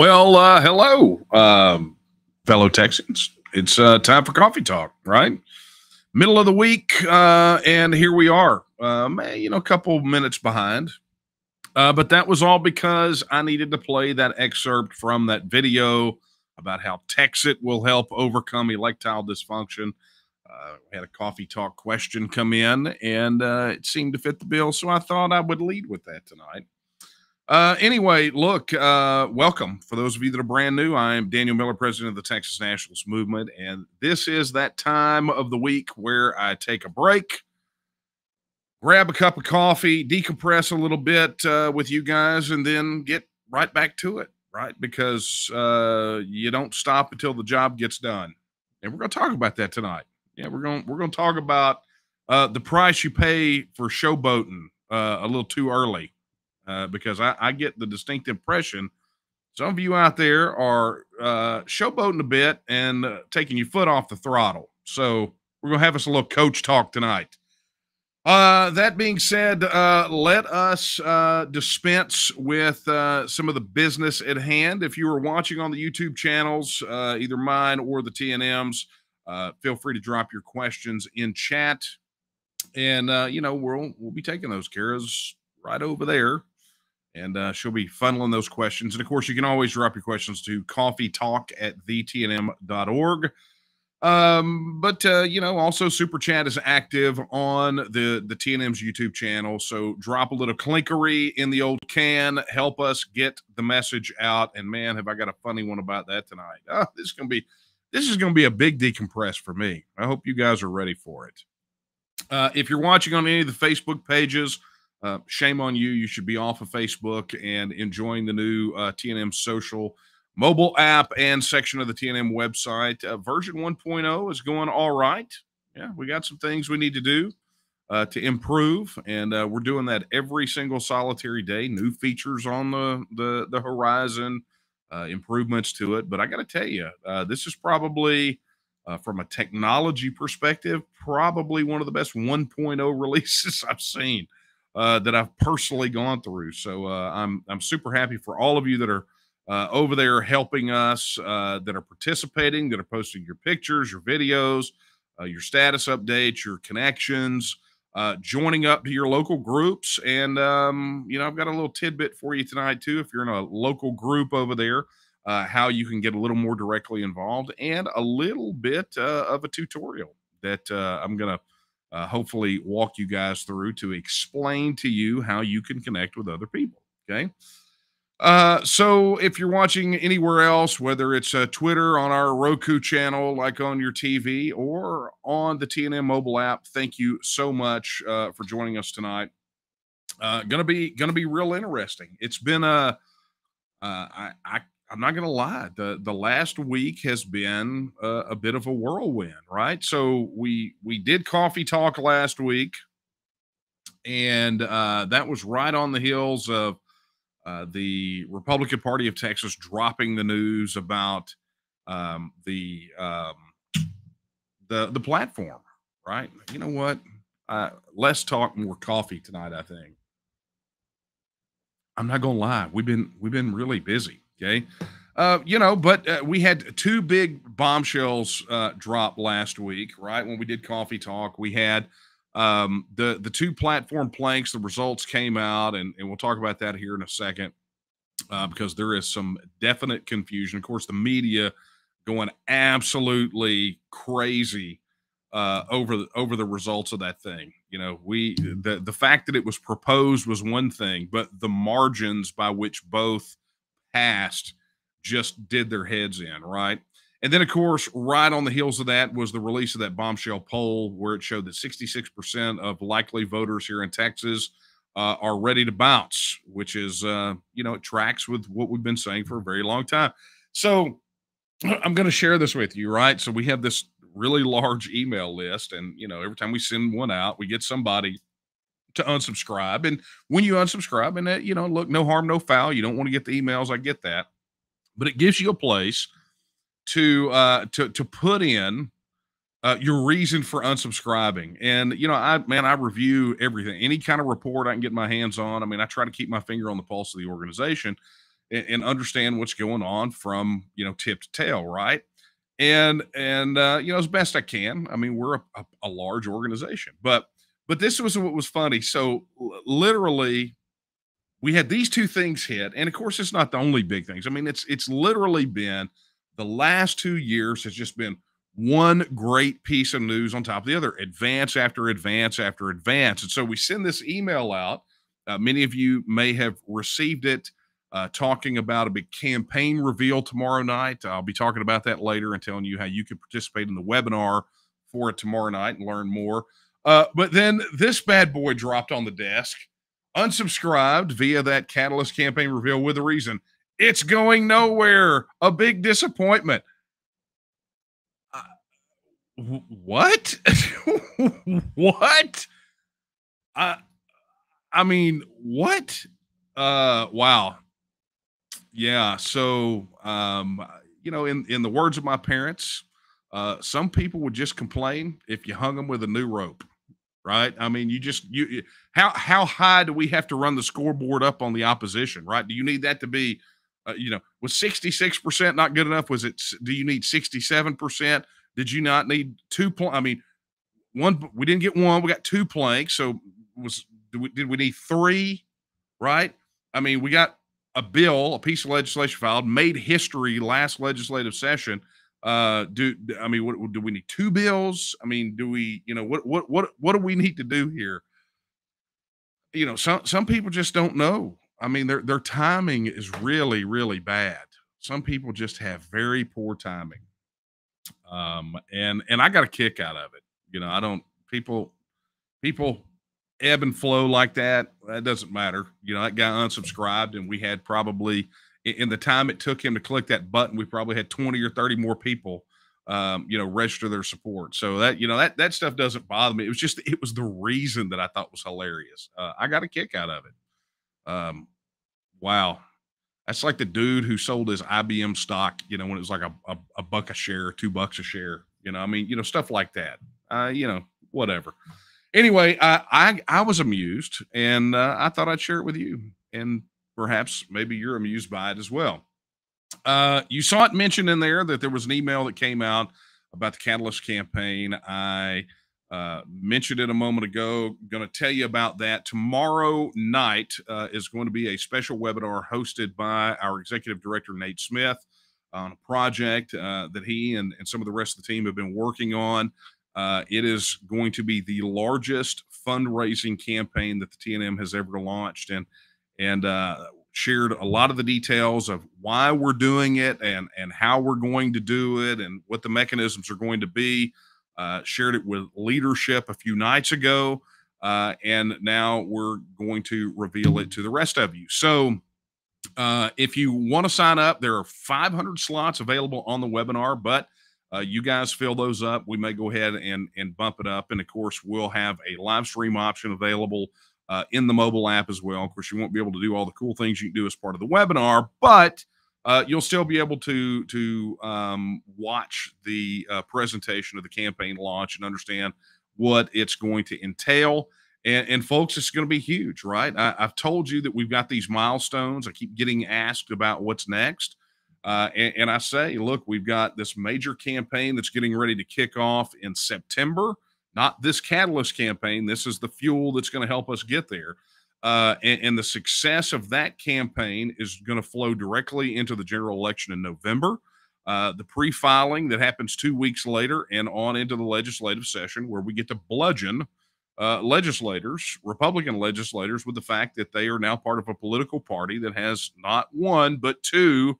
Well, uh, hello, um, fellow Texans. It's uh, time for coffee talk, right? Middle of the week, uh, and here we are. Um, you know, a couple minutes behind, uh, but that was all because I needed to play that excerpt from that video about how Texit will help overcome erectile dysfunction. Uh, we had a coffee talk question come in, and uh, it seemed to fit the bill, so I thought I would lead with that tonight. Uh, anyway, look, uh, welcome. For those of you that are brand new, I am Daniel Miller, president of the Texas Nationalist Movement, and this is that time of the week where I take a break, grab a cup of coffee, decompress a little bit uh, with you guys, and then get right back to it, right? Because uh, you don't stop until the job gets done, and we're going to talk about that tonight. Yeah, we're going we're going to talk about uh, the price you pay for showboating uh, a little too early uh, because I, I, get the distinct impression some of you out there are uh, showboating a bit and uh, taking your foot off the throttle. So we're going to have us a little coach talk tonight. Uh, that being said, uh, let us uh, dispense with uh, some of the business at hand. If you are watching on the YouTube channels, uh, either mine or the TNMs, uh, feel free to drop your questions in chat, and you know we'll we'll be taking those. Kara's right over there and uh, she'll be funneling those questions. And of course, you can always drop your questions to coffee talk at thetnm.org. Um, but uh, you know, also Super Chat is active on the the TNM's YouTube channel. So drop a little clinkery in the old can, help us get the message out. And man, have I got a funny one about that tonight. Oh, this is gonna be this is gonna be a big decompress for me. I hope you guys are ready for it. Uh, if you're watching on any of the Facebook pages, uh, shame on you. You should be off of Facebook and enjoying the new uh, TNM social mobile app and section of the TNM website. Uh, version 1.0 is going all right. Yeah, we got some things we need to do uh, to improve, and uh, we're doing that every single solitary day. New features on the the, the horizon, uh, improvements to it. But I got to tell you, this is probably from a technology perspective, probably one of the best 1.0 releases I've seen uh, that I've personally gone through. So uh, I'm I'm super happy for all of you that are uh, over there helping us, uh, that are participating, that are posting your pictures, your videos, uh, your status updates, your connections, joining up to your local groups. And um, you know, I've got a little tidbit for you tonight too. If you're in a local group over there. how you can get a little more directly involved and a little bit of a tutorial that I'm going to uh, hopefully walk you guys through to explain to you how you can connect with other people. Okay. Uh, so if you're watching anywhere else, whether it's uh, Twitter on our Roku channel, like on your TV, or on the TNM mobile app, thank you so much uh, for joining us tonight. Uh, gonna be gonna be real interesting. It's been a uh, I, I I'm not going to lie. The the last week has been a, a, bit of a whirlwind, right? So we we did coffee talk last week, and uh, that was right on the heels of uh, the Republican Party of Texas dropping the news about um, the um, the the platform, right? You know what? Uh, less talk, more coffee tonight. I think. I'm not going to lie. We've been we've been really busy Okay. Uh, you know, but uh, we had two big bombshells uh, drop last week, right? When we did coffee talk, we had um, the the two platform planks. The results came out, and, and we'll talk about that here in a second uh, because there is some definite confusion. Of course, the media going absolutely crazy uh, over the, over the results of that thing. You know, we the the fact that it was proposed was one thing, but the margins by which both passed just did their heads in, right? And then, of course, right on the heels of that was the release of that bombshell poll where it showed that 66% of likely voters here in Texas uh, are ready to bounce, which is, uh, you know, it tracks with what we've been saying for a very long time. So I'm going to share this with you, right? So we have this really large email list, and, you know, every time we send one out, we get somebody to unsubscribe. And when you unsubscribe, and that, you know, look, no harm, no foul. You don't want to get the emails. I get that, but it gives you a place to uh, to to put in uh, your reason for unsubscribing. And you know, I man, I review everything, any kind of report I can get my hands on. I mean, I try to keep my finger on the pulse of the organization. and, and understand what's going on from you know tip to tail, right? And and uh, you know as best I can. I mean, we're a, a, a large organization, but but this was what was funny. So literally, we had these two things hit, and of course, it's not the only big things. I mean, it's it's literally been the last two years has just been one great piece of news on top of the other, advance after advance after advance. And so we send this email out. Uh, many of you may have received it uh, talking about a big campaign reveal tomorrow night. I'll be talking about that later and telling you how you can participate in the webinar for it tomorrow night and learn more. Uh, but then this bad boy dropped on the desk, unsubscribed via that Catalyst campaign reveal with a reason. It's going nowhere. A big disappointment. Uh, what? what? I, I mean, what? Uh, wow yeah. So, um, you know, in in the words of my parents, uh, some people would just complain if you hung them with a new rope, right? I mean, you just you how how high do we have to run the scoreboard up on the opposition, right? Do you need that to be, uh, you know, was sixty six percent not good enough? Was it? Do you need sixty seven percent? Did you not need two? Pl- I mean, one we didn't get one, we got two planks. So was did we, did we need three? Right? I mean, we got a bill, a piece of legislation filed, made history last legislative session. Uh, do I mean, what, do we need two bills? I mean, do we, you know, what, what, what, what do we need to do here? You know, some some people just don't know. I mean, their their timing is really, really bad. Some people just have very poor timing. Um, and and I got a kick out of it. You know, I don't people people ebb and flow like that, that doesn't matter. You know, that guy unsubscribed, and we had probably in the time it took him to click that button, we probably had 20 or 30 more people um, you know, register their support. So that, you know, that that stuff doesn't bother me. It was just it was the reason that I thought was hilarious. Uh, I got a kick out of it. Um, wow. That's like the dude who sold his IBM stock, you know, when it was like a, a, a buck a share, two bucks a share. You know, I mean, you know, stuff like that. Uh, you know, whatever anyway, I, I, I was amused, and uh, I thought I'd share it with you, and perhaps maybe you're amused by it as well. Uh, you saw it mentioned in there that there was an email that came out about the Catalyst campaign. I uh, mentioned it a moment ago. Going to tell you about that tomorrow night. Uh, is going to be a special webinar hosted by our executive director Nate Smith on a project uh, that he and, and some of the rest of the team have been working on. Uh, it is going to be the largest fundraising campaign that the TNM has ever launched, and and uh, shared a lot of the details of why we're doing it and and how we're going to do it and what the mechanisms are going to be. Uh, shared it with leadership a few nights ago, uh, and now we're going to reveal it to the rest of you. So. Uh, if you want to sign up, there are 500 slots available on the webinar, but uh, you guys fill those up. We may go ahead and and bump it up, and of course, we'll have a live stream option available uh, in the mobile app as well. Of course, you won't be able to do all the cool things you can do as part of the webinar, but uh, you'll still be able to to um, watch the uh, presentation of the campaign launch and understand what it's going to entail. And, and folks, it's going to be huge, right? I, I've told you that we've got these milestones. I keep getting asked about what's next. Uh, and, and, I say, look, we've got this major campaign that's getting ready to kick off in September. Not this catalyst campaign. This is the fuel that's going to help us get there. Uh, and, and, the success of that campaign is going to flow directly into the general election in November. Uh, the pre filing that happens two weeks later and on into the legislative session, where we get to bludgeon uh, legislators, Republican legislators, with the fact that they are now part of a political party that has not one, but two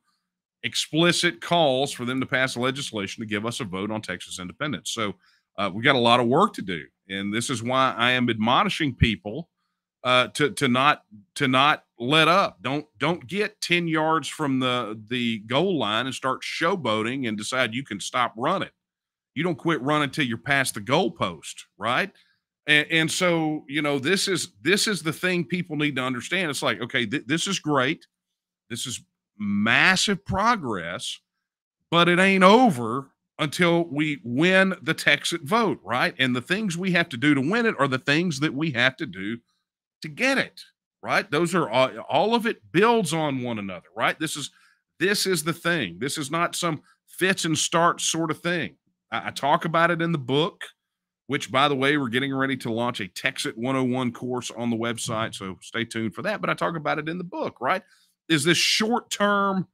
explicit calls for them to pass legislation to give us a vote on Texas independence. So uh, we got a lot of work to do, and this is why I am admonishing people uh, to to not to not let up. Don't don't get ten yards from the the goal line and start showboating and decide you can stop running. You don't quit running until you're past the goalpost, right? And, and, so you know this is this is the thing people need to understand. It's like okay, th- this is great. This is massive progress, but it ain't over until we win the Texas vote, right? And the things we have to do to win it are the things that we have to do to get it. right? Those are all, all of it builds on one another, right? This is this is the thing. This is not some fits and starts sort of thing. I, I talk about it in the book, which by the way, we're getting ready to launch a Texit 101 course on the website. So stay tuned for that. But I talk about it in the book, right? Is this short term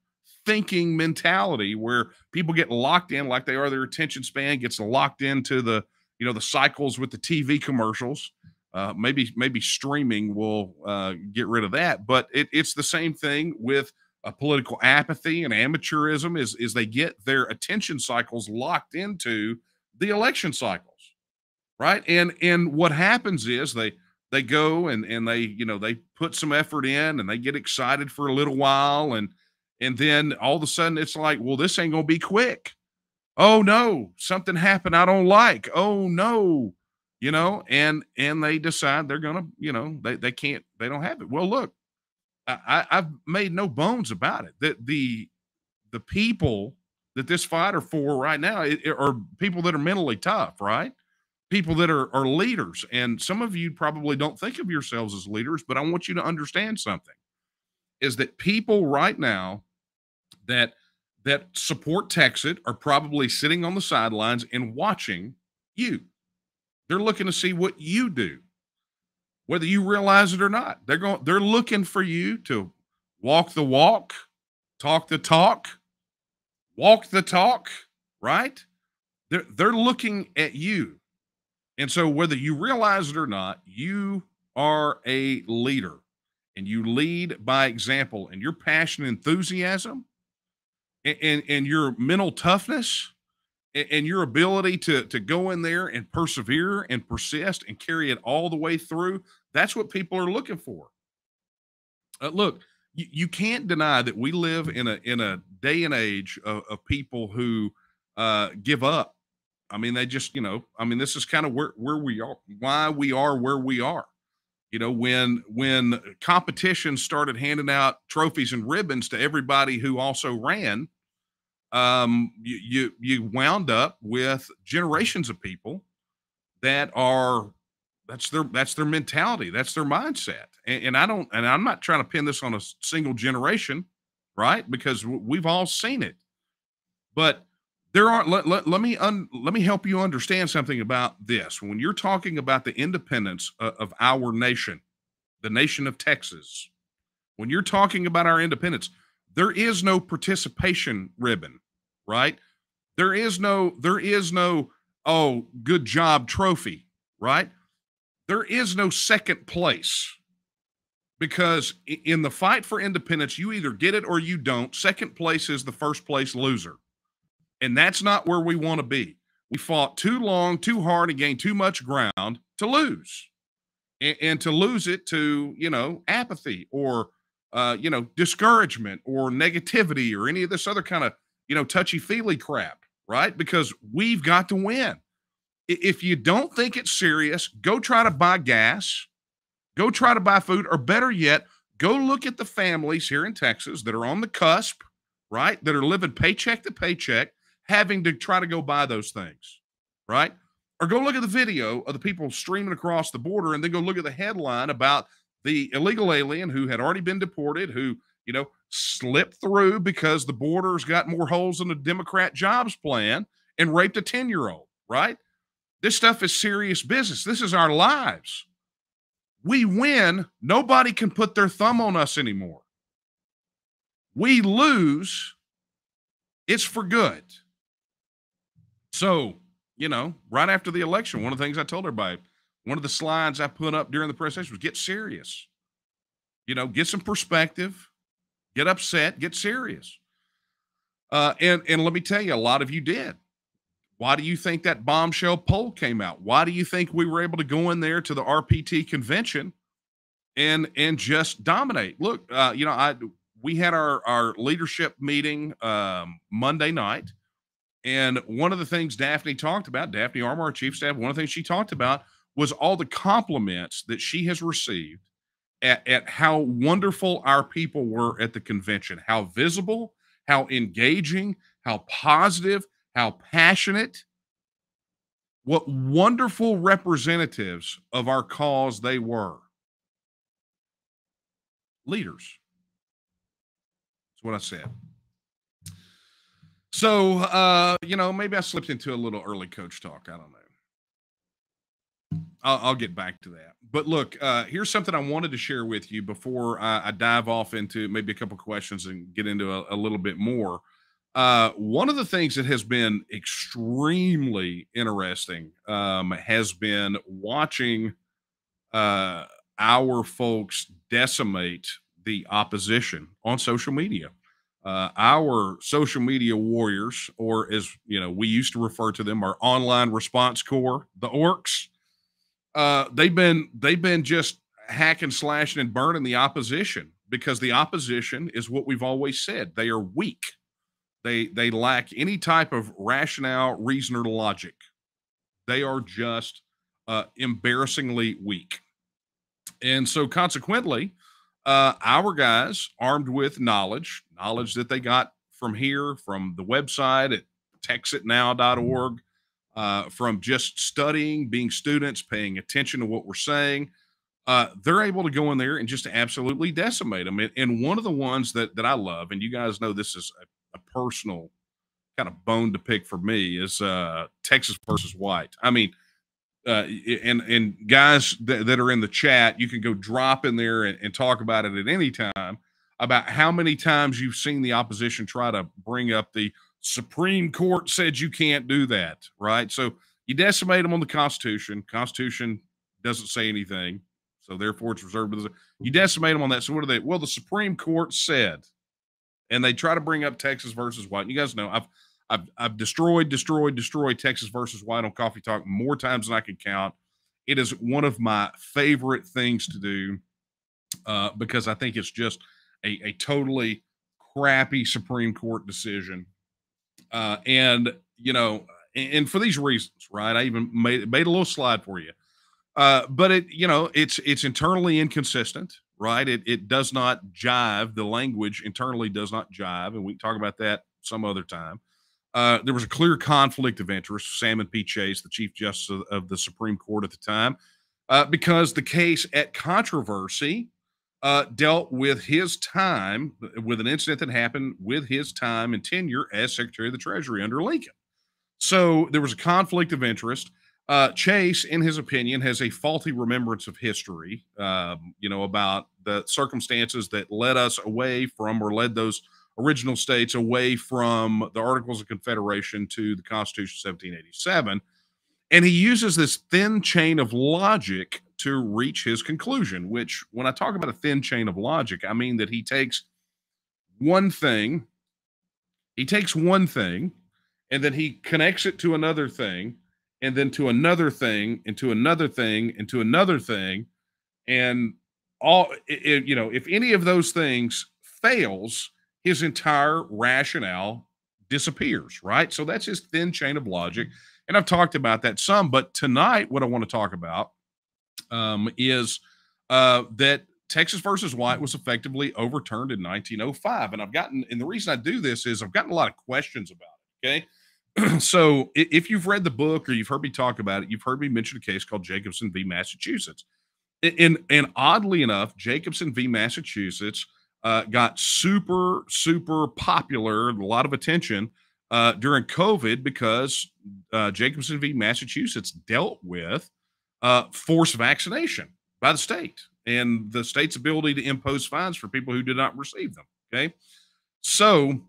thinking mentality where people get locked in like they are their attention span gets locked into the you know the cycles with the TV commercials. Uh, maybe maybe streaming will uh, get rid of that, but it, it's the same thing with a political apathy and amateurism. Is is they get their attention cycles locked into the election cycles, right? And and what happens is they they go and and they you know they put some effort in and they get excited for a little while and and then all of a sudden it's like well this ain't gonna be quick. Oh no something happened i don't like. Oh no you know and and they decide they're gonna you know they, they can't they don't have it. Well look i i've made no bones about it. That the the people that this fight are for right now are people that are mentally tough right? People that are are leaders and some of you probably don't think of yourselves as leaders but i want you to understand something is that people right now that that support Texas are probably sitting on the sidelines and watching you. They're looking to see what you do, whether you realize it or not. They're going. They're looking for you to walk the walk, talk the talk, walk the talk. Right? They're they're looking at you, and so whether you realize it or not, you are a leader, and you lead by example, and your passion, and enthusiasm and, and your mental toughness and your ability to to go in there and persevere and persist and carry it all the way through that's what people are looking for. Uh, look you, you can't deny that we live in a in a day and age of, of people who uh, give up. I mean they just you know i mean this is kind of where where we are why we are where we are you know when when competition started handing out trophies and ribbons to everybody who also ran um, you, you you wound up with generations of people that are that's their that's their mentality that's their mindset. And, and, i don't and i'm not trying to pin this on a single generation right? Because we've all seen it. But there are let, let, let me un, let me help you understand something about this when you're talking about the independence of, of our nation the nation of texas when you're talking about our independence there is no participation ribbon, right? There is no, there is no, oh, good job trophy, right? There is no second place because in the fight for independence, you either get it or you don't. Second place is the first place loser. And that's not where we want to be. We fought too long, too hard, and gained too much ground to lose. And, and to lose it to, you know, apathy or uh, you know, discouragement or negativity or any of this other kind of, you know, touchy feely crap, right? Because we've got to win. If you don't think it's serious, go try to buy gas, go try to buy food, or better yet, go look at the families here in Texas that are on the cusp, right? That are living paycheck to paycheck, having to try to go buy those things, right? Or go look at the video of the people streaming across the border and then go look at the headline about the illegal alien who had already been deported, who, you know, slipped through because the border's got more holes than the Democrat jobs plan and raped a 10 year old, right? This stuff is serious business. This is our lives. We win, nobody can put their thumb on us anymore. We lose, it's for good. So, you know, right after the election, one of the things I told everybody, one of the slides I put up during the presentation was get serious. You know, get some perspective, get upset, get serious. Uh, and and let me tell you, a lot of you did. Why do you think that bombshell poll came out? Why do you think we were able to go in there to the RPT convention and and just dominate? Look, uh, you know, I we had our our leadership meeting um, Monday night, and one of the things Daphne talked about, Daphne Armour, our chief staff, one of the things she talked about was all the compliments that she has received at, at how wonderful our people were at the convention, how visible, how engaging, how positive, how passionate. What wonderful representatives of our cause they were. leaders. That's what I said. So, uh, you know, maybe I slipped into a little early coach talk. I don't know. I'll, I'll get back to that. But look, uh, here's something I wanted to share with you before I, I dive off into maybe a couple questions and get into a, a little bit more. Uh, one of the things that has been extremely interesting um, has been watching uh, our folks decimate the opposition on social media. Uh, our social media warriors, or as you know, we used to refer to them, our online response corps, the orcs. Uh, they've been they've been just hacking, slashing, and burning the opposition because the opposition is what we've always said they are weak. They they lack any type of rationale, reason, or logic. They are just uh, embarrassingly weak, and so consequently, uh, our guys armed with knowledge, knowledge that they got from here, from the website at texitnow.org, uh, from just studying, being students, paying attention to what we're saying. Uh, they're able to go in there and just absolutely decimate them. And, and, one of the ones that that I love, and you guys know this is a, a personal kind of bone to pick for me, is uh, Texas versus White. I mean, uh, and and guys that, that, are in the chat, you can go drop in there and, and, talk about it at any time about how many times you've seen the opposition try to bring up the Supreme Court said you can't do that, right? So you decimate them on the Constitution. Constitution doesn't say anything, so therefore it's reserved. You decimate them on that. So what are they? Well, the Supreme Court said, and they try to bring up Texas versus White. You guys know I've I've, I've destroyed, destroyed, destroyed Texas versus White on Coffee Talk more times than I can count. It is one of my favorite things to do uh, because I think it's just a, a totally crappy Supreme Court decision. Uh, and, you know, and, and, for these reasons, right? I even made, made a little slide for you. Uh, but it, you know, it's it's internally inconsistent, right? It it does not jive. The language internally does not jive, and we can talk about that some other time. Uh, there was a clear conflict of interest. Salmon P. Chase, the Chief Justice of, of the Supreme Court at the time, uh, because the case at controversy uh, dealt with his time, with an incident that happened with his time and tenure as Secretary of the Treasury under Lincoln. So there was a conflict of interest. Uh, Chase, in his opinion, has a faulty remembrance of history, um, you know, about the circumstances that led us away from or led those original states away from the Articles of Confederation to the Constitution of 1787. And he uses this thin chain of logic to reach his conclusion, which, when I talk about a thin chain of logic, I mean that he takes one thing, he takes one thing, and then he connects it to another thing, and then to another thing, and to another thing, and to another thing. And all, it, you know, if any of those things fails, his entire rationale disappears, right? So that's his thin chain of logic. And I've talked about that some, but tonight, what I want to talk about um, is uh, that Texas versus White was effectively overturned in 1905. And I've gotten, and the reason I do this is I've gotten a lot of questions about it. Okay. so if you've read the book or you've heard me talk about it, you've heard me mention a case called Jacobson v. Massachusetts. And, and oddly enough, Jacobson v. Massachusetts uh, got super, super popular, a lot of attention uh, during COVID because uh, Jacobson v. Massachusetts dealt with uh, forced vaccination by the state and the state's ability to impose fines for people who did not receive them. Okay, so,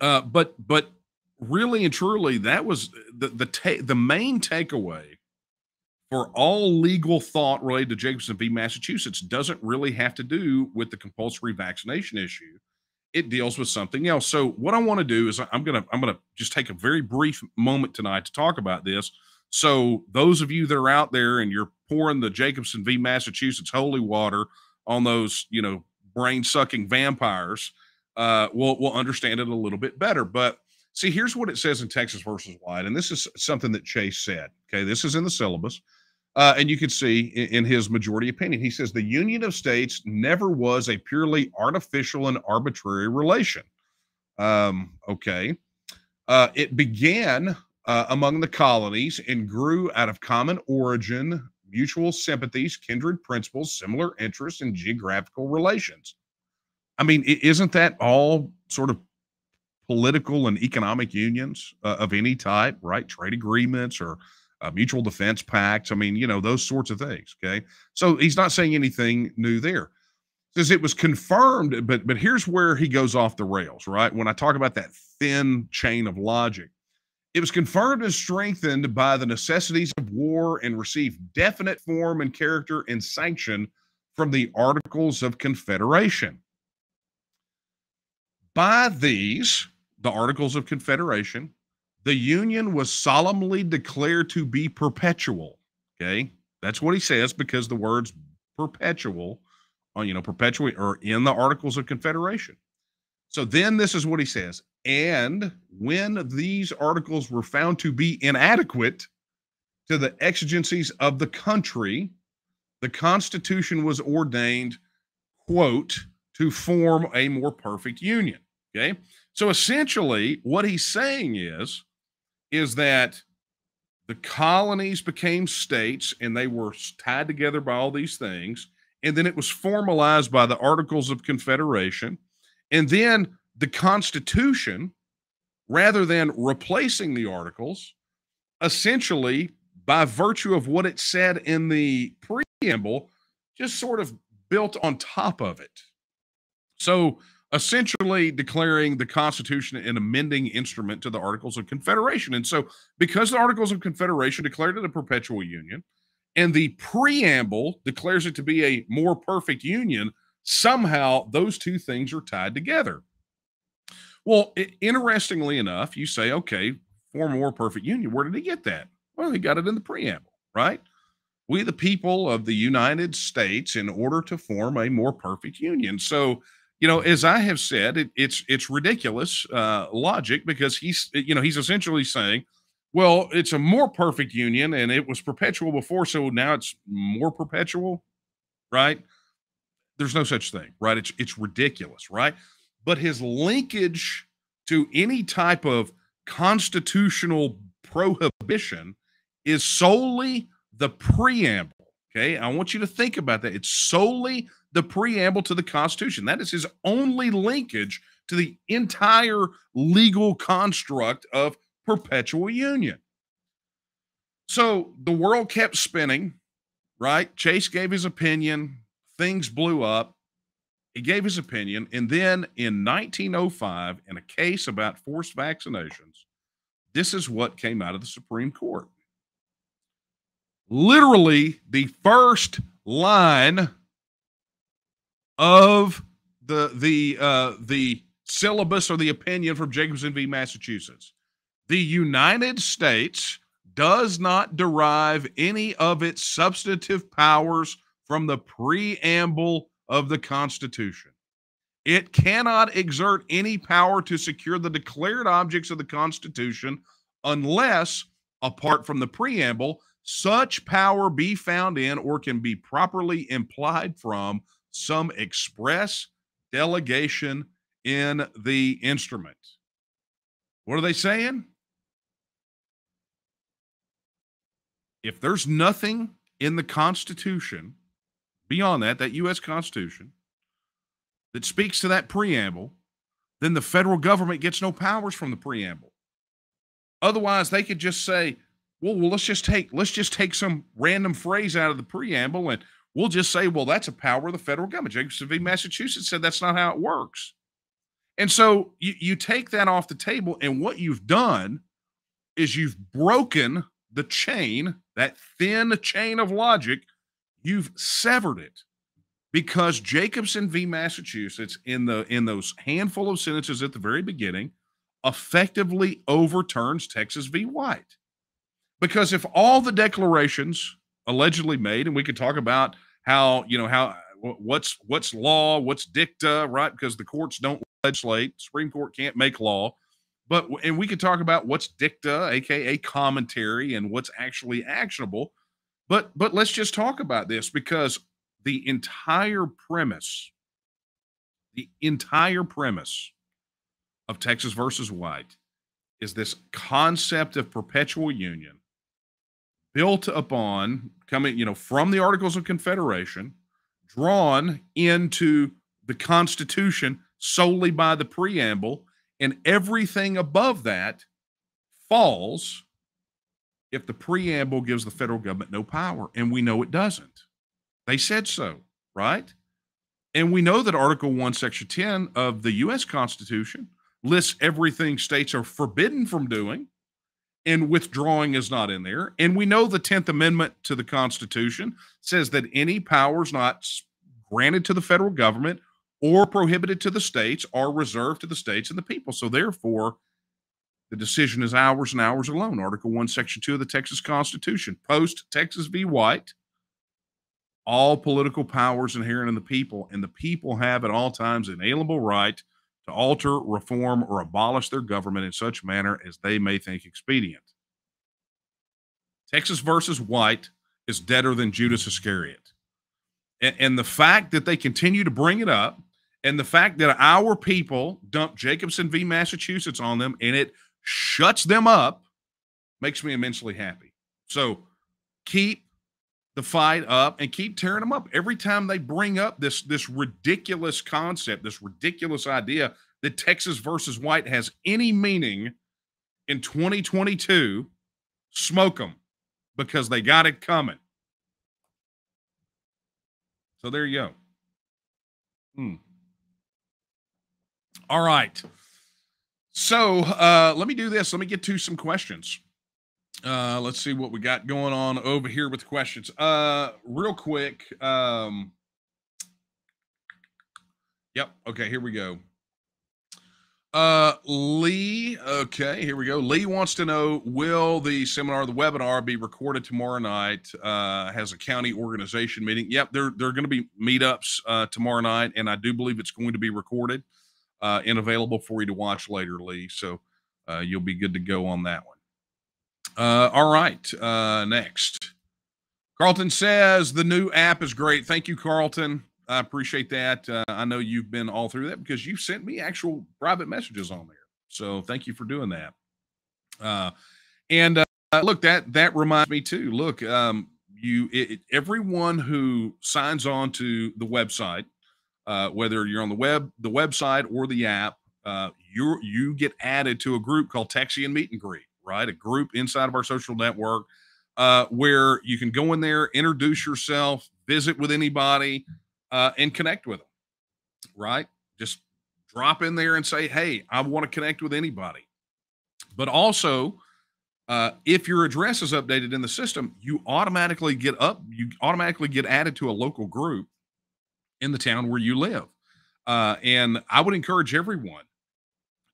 uh, but but really and truly, that was the the ta- the main takeaway for all legal thought related to Jacobson v. Massachusetts doesn't really have to do with the compulsory vaccination issue. It deals with something else. So what I want to do is I'm gonna I'm gonna just take a very brief moment tonight to talk about this. So those of you that are out there and you're pouring the Jacobson v. Massachusetts holy water on those, you know, brain sucking vampires, uh, will will understand it a little bit better. But see, here's what it says in Texas versus White, and this is something that Chase said. Okay, this is in the syllabus. Uh, and you can see in, in, his majority opinion, he says the Union of States never was a purely artificial and arbitrary relation. Um, okay. Uh, it began uh, among the colonies and grew out of common origin, mutual sympathies, kindred principles, similar interests, and geographical relations. I mean, isn't that all sort of political and economic unions uh, of any type, right? Trade agreements or mutual defense pacts. I mean, you know, those sorts of things. Okay. So he's not saying anything new there. Says it was confirmed, but but here's where he goes off the rails, right? When I talk about that thin chain of logic, it was confirmed and strengthened by the necessities of war and received definite form and character and sanction from the Articles of Confederation. By these, the Articles of Confederation, the Union was solemnly declared to be perpetual. Okay. That's what he says because the words perpetual, uh, you know, perpetuate are in the Articles of Confederation. So then this is what he says. And when these articles were found to be inadequate to the exigencies of the country, the Constitution was ordained, quote, to form a more perfect union. Okay. So essentially, what he's saying is, is that the colonies became states and they were tied together by all these things. And then it was formalized by the Articles of Confederation. And then the Constitution, rather than replacing the Articles, essentially, by virtue of what it said in the preamble, just sort of built on top of it. So essentially declaring the Constitution an amending instrument to the Articles of Confederation. And so, because the Articles of Confederation declared it a perpetual union, and the preamble declares it to be a more perfect union, somehow those two things are tied together. Well, it, interestingly enough, you say, okay, for more perfect union. Where did he get that? Well, he got it in the preamble, right? We, the people of the United States, in order to form a more perfect union. So, you know, as I have said, it, it's it's ridiculous uh, logic because he's you know he's essentially saying, well, it's a more perfect union and it was perpetual before, so now it's more perpetual, right? There's no such thing, right? It's it's ridiculous, right? But his linkage to any type of constitutional prohibition is solely the preamble. Okay, I want you to think about that. It's solely the preamble to the Constitution. That is his only linkage to the entire legal construct of perpetual union. So the world kept spinning, right? Chase gave his opinion, things blew up. He gave his opinion. And then in 1905, in a case about forced vaccinations, this is what came out of the Supreme Court. Literally, the first line of the the uh, the syllabus or the opinion from Jacobson v. Massachusetts. The United States does not derive any of its substantive powers from the preamble of the Constitution. It cannot exert any power to secure the declared objects of the Constitution unless, apart from the preamble, such power be found in or can be properly implied from some express delegation in the instrument. What are they saying? If there's nothing in the Constitution beyond that, that U.S. Constitution, that speaks to that preamble, then the federal government gets no powers from the preamble. Otherwise, they could just say, well, well, let's just take let's just take some random phrase out of the preamble and we'll just say, well, that's a power of the federal government. Jacobson v. Massachusetts said that's not how it works. And so you, you take that off the table, and what you've done is you've broken the chain, that thin chain of logic, you've severed it because Jacobson v. Massachusetts, in the in those handful of sentences at the very beginning, effectively overturns Texas v. White. Because if all the declarations allegedly made, and we could talk about how you know how what's what's law, what's dicta, right? Because the courts don't legislate, Supreme Court can't make law. But and we could talk about what's dicta, aka commentary, and what's actually actionable. But but let's just talk about this because the entire premise, the entire premise of Texas versus White is this concept of perpetual union built upon coming, you know, from the Articles of Confederation, drawn into the Constitution solely by the preamble, and everything above that falls if the preamble gives the federal government no power. And we know it doesn't. They said so, right? And we know that Article 1, Section 10 of the U.S. Constitution lists everything states are forbidden from doing, and withdrawing is not in there. And we know the 10th Amendment to the Constitution says that any powers not granted to the federal government or prohibited to the states are reserved to the states and the people. So, therefore, the decision is ours and ours alone. Article 1, Section 2 of the Texas Constitution. Post Texas v. White all political powers inherent in the people, and the people have at all times inalienable right to alter, reform, or abolish their government in such manner as they may think expedient. Texas versus White is deader than Judas Iscariot. And, and, the fact that they continue to bring it up, and the fact that our people dump Jacobson v. Massachusetts on them and it shuts them up makes me immensely happy. So keep the fight up and keep tearing them up. Every time they bring up this this ridiculous concept this ridiculous idea that texas versus white has any meaning in 2022 smoke them because they got it coming. So there you go. Hmm. all right. So uh let me do this. Let me get to some questions uh, let's see what we got going on over here with questions. Uh, real quick. Um, yep. Okay. Here we go. Uh, Lee. Okay. Here we go. Lee wants to know: Will the seminar, the webinar, be recorded tomorrow night? Uh, has a county organization meeting. Yep. There, there are going to be meetups uh, tomorrow night, and I do believe it's going to be recorded uh, and available for you to watch later, Lee. So uh, you'll be good to go on that one. Uh, all right. Uh, next. Carlton says the new app is great. Thank you, Carlton. I appreciate that. Uh, I know you've been all through that because you sent me actual private messages on there. So thank you for doing that. Uh, and uh, look, that that reminds me too. Look, um, you it, everyone who signs on to the website, uh, whether you're on the web, the website, or the app, uh, you you get added to a group called Taxi Texian Meet and Greet right? A group inside of our social network uh, where you can go in there, introduce yourself, visit with anybody, uh, and connect with them, right? Just drop in there and say, hey, I want to connect with anybody. But also, uh, if your address is updated in the system, you automatically get up, you automatically get added to a local group in the town where you live. Uh, and I would encourage everyone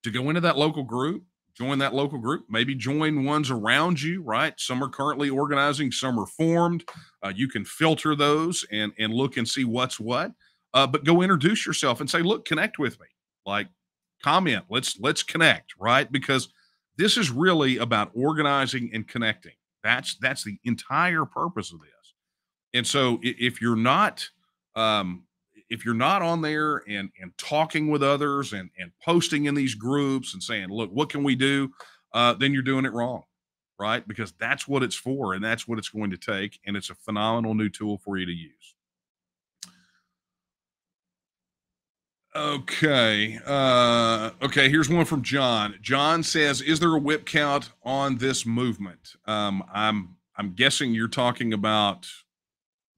to go into that local group, join that local group maybe join ones around you right? Some are currently organizing some are formed. Uh, you can filter those and and look and see what's what. Uh, but go introduce yourself and say look connect with me. Like comment let's let's connect right? Because this is really about organizing and connecting. That's that's the entire purpose of this. And so if you're not um, if you're not on there and and talking with others and and posting in these groups and saying, look, what can we do? Uh, then you're doing it wrong, right? Because that's what it's for and that's what it's going to take. And it's a phenomenal new tool for you to use. Okay. Uh, okay. Here's one from John. John says, "Is there a whip count on this movement?" Um, I'm I'm guessing you're talking about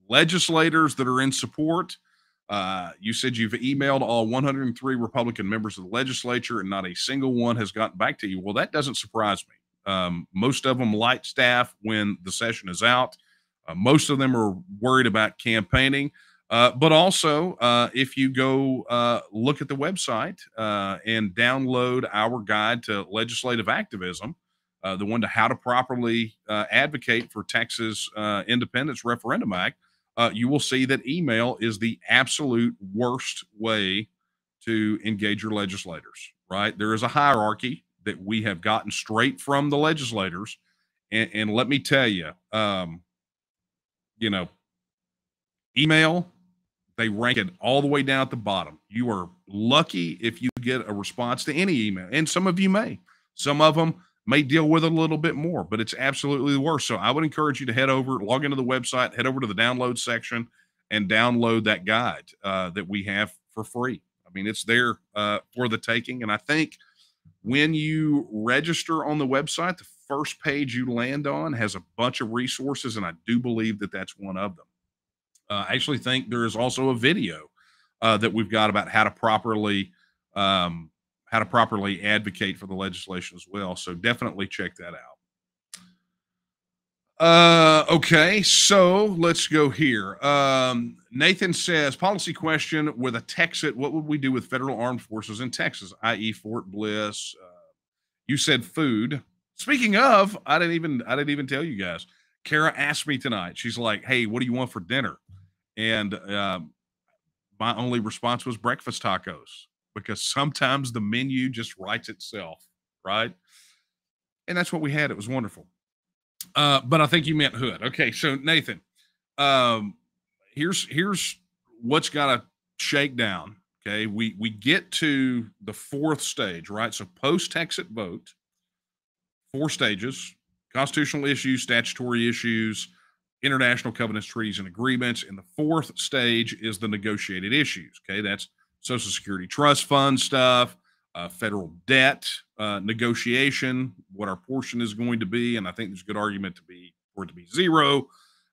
legislators that are in support uh, you said you've emailed all 103 Republican members of the legislature, and not a single one has gotten back to you. Well, that doesn't surprise me. Um, most of them light staff when the session is out. Uh, most of them are worried about campaigning. Uh, but also, uh, if you go uh, look at the website uh, and download our guide to legislative activism, uh, the one to how to properly advocate for Texas Independence Referendum Act, uh, you will see that email is the absolute worst way to engage your legislators, right? There is a hierarchy that we have gotten straight from the legislators. And, and let me tell you, um, you know, email, they rank it all the way down at the bottom. You are lucky if you get a response to any email, and some of you may. Some of them may deal with it a little bit more, but it's absolutely the worst. So I would encourage you to head over, log into the website, head over to the download section, and download that guide uh, that we have for free. I mean, it's there uh, for the taking. And I think when you register on the website, the first page you land on has a bunch of resources, and I do believe that that's one of them. Uh, I actually think there is also a video uh, that we've got about how to properly um, how to properly advocate for the legislation as well. So definitely check that out. Uh, okay, so let's go here. Um, Nathan says, policy question with a Texas, what would we do with federal armed forces in Texas, i.e., Fort Bliss? Uh, you said food. Speaking of, I didn't even I didn't even tell you guys. Kara asked me tonight. She's like, "Hey, what do you want for dinner?" And um, my only response was breakfast tacos because sometimes the menu just writes itself, right? And that's what we had. It was wonderful. Uh, but I think you meant hood. Okay, so Nathan, um, here's here's what's got to shake down. Okay, we we get to the fourth stage, right? So post exit vote, four stages: constitutional issues, statutory issues, international covenants, treaties, and agreements. And the fourth stage is the negotiated issues. Okay, that's Social Security trust fund stuff, uh, federal debt uh, negotiation, what our portion is going to be, and I think there's a good argument to be for it to be zero.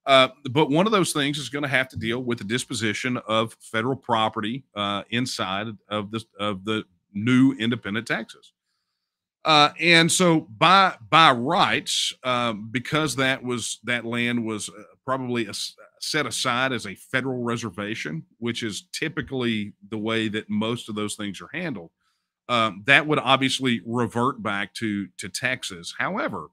Uh, but one of those things is going to have to deal with the disposition of federal property uh, inside of the of the new independent Texas. Uh, and so by by rights, um, because that was that land was uh, probably a, set aside as a federal reservation, which is typically the way that most of those things are handled. Um, that would obviously revert back to to Texas. However,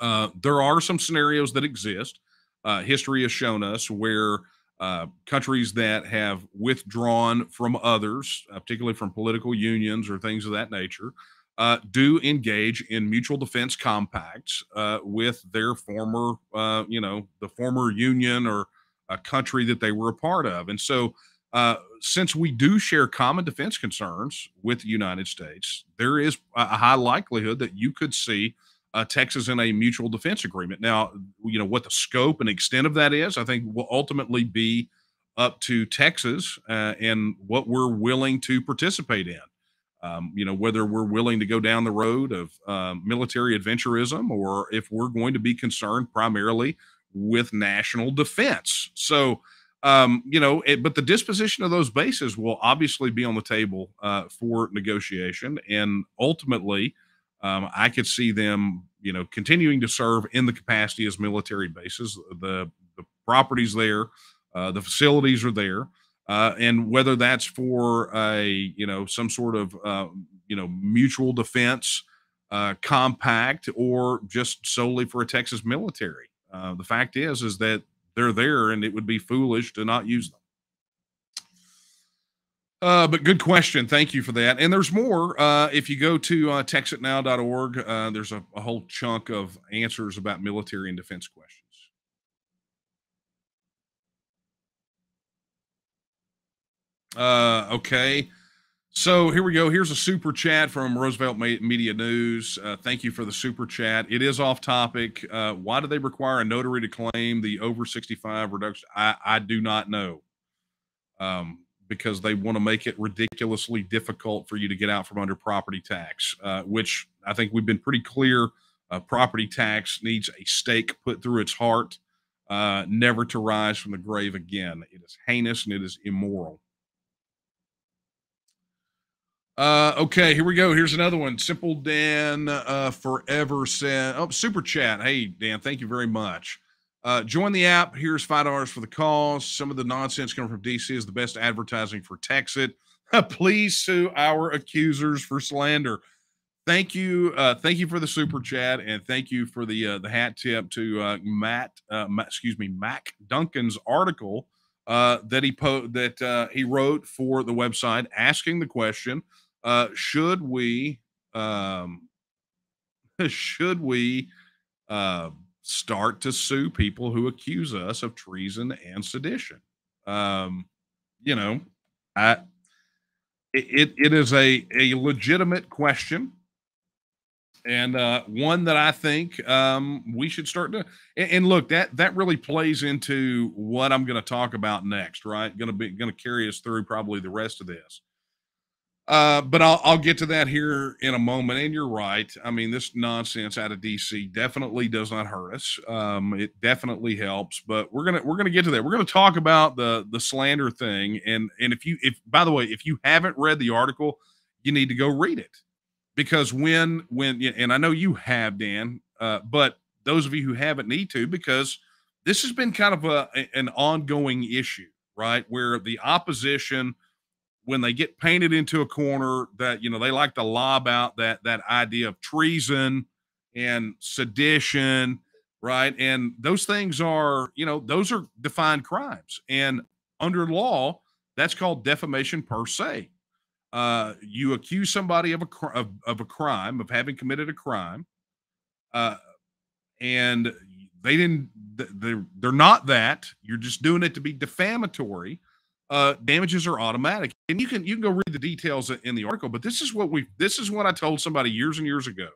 uh, there are some scenarios that exist. Uh, history has shown us where uh, countries that have withdrawn from others, uh, particularly from political unions or things of that nature, uh, do engage in mutual defense compacts uh, with their former, uh, you know, the former union or a country that they were a part of. And so, uh, since we do share common defense concerns with the United States, there is a high likelihood that you could see uh, Texas in a mutual defense agreement. Now, you know, what the scope and extent of that is, I think will ultimately be up to Texas uh, and what we're willing to participate in. Um, you know, whether we're willing to go down the road of um, military adventurism or if we're going to be concerned primarily with national defense. So, um, you know, it, but the disposition of those bases will obviously be on the table uh, for negotiation. And ultimately, um, I could see them, you know, continuing to serve in the capacity as military bases. The, the properties there, uh, the facilities are there uh, and whether that's for a you know some sort of uh, you know mutual defense uh, compact or just solely for a Texas military. Uh, the fact is is that they're there, and it would be foolish to not use them. Uh, but good question. Thank you for that. And there's more. Uh, if you go to uh, texitnow.org, uh, there's a, a whole chunk of answers about military and defense questions. Uh, okay. So here we go. Here's a super chat from Roosevelt Media News. Uh, thank you for the super chat. It is off topic. Uh, why do they require a notary to claim the over 65 reduction? I, I do not know. Um, because they want to make it ridiculously difficult for you to get out from under property tax, uh, which I think we've been pretty clear. Uh, property tax needs a stake put through its heart, uh, never to rise from the grave again. It is heinous and it is immoral. Uh, okay, here we go. Here's another one. Simple Dan uh, Forever said, Oh, super chat. Hey, Dan, thank you very much. Uh, join the app. Here's five dollars for the cause. Some of the nonsense coming from DC is the best advertising for Texit. Please sue our accusers for slander. Thank you, uh, thank you for the super chat, and thank you for the uh, the hat tip to uh, Matt, excuse me, Mac Duncan's article that he po- that he wrote for the website, asking the question uh, should we um, should we uh, start to sue people who accuse us of treason and sedition? Um, you know, I it, it is a a legitimate question, and uh, one that I think um, we should start to. And, and, look, that that really plays into what I'm going to talk about next. Right, going to be going to carry us through probably the rest of this. Uh, but I'll, I'll get to that here in a moment. And you're right. I mean, this nonsense out of DC definitely does not hurt us. Um, it definitely helps. But we're gonna we're gonna get to that. We're gonna talk about the the slander thing. And and if you if by the way, if you haven't read the article, you need to go read it because when when and I know you have Dan, uh, but those of you who haven't need to because this has been kind of a an ongoing issue, right? Where the opposition when they get painted into a corner that you know they like to lob out that that idea of treason and sedition right? And those things are you know those are defined crimes. And under law that's called defamation per se. Uh, you accuse somebody of a of, of a crime of having committed a crime uh, and they didn't they're, they're not that. You're just doing it to be defamatory uh, damages are automatic. And you can you can go read the details in the article, but this is what we this is what I told somebody years and years ago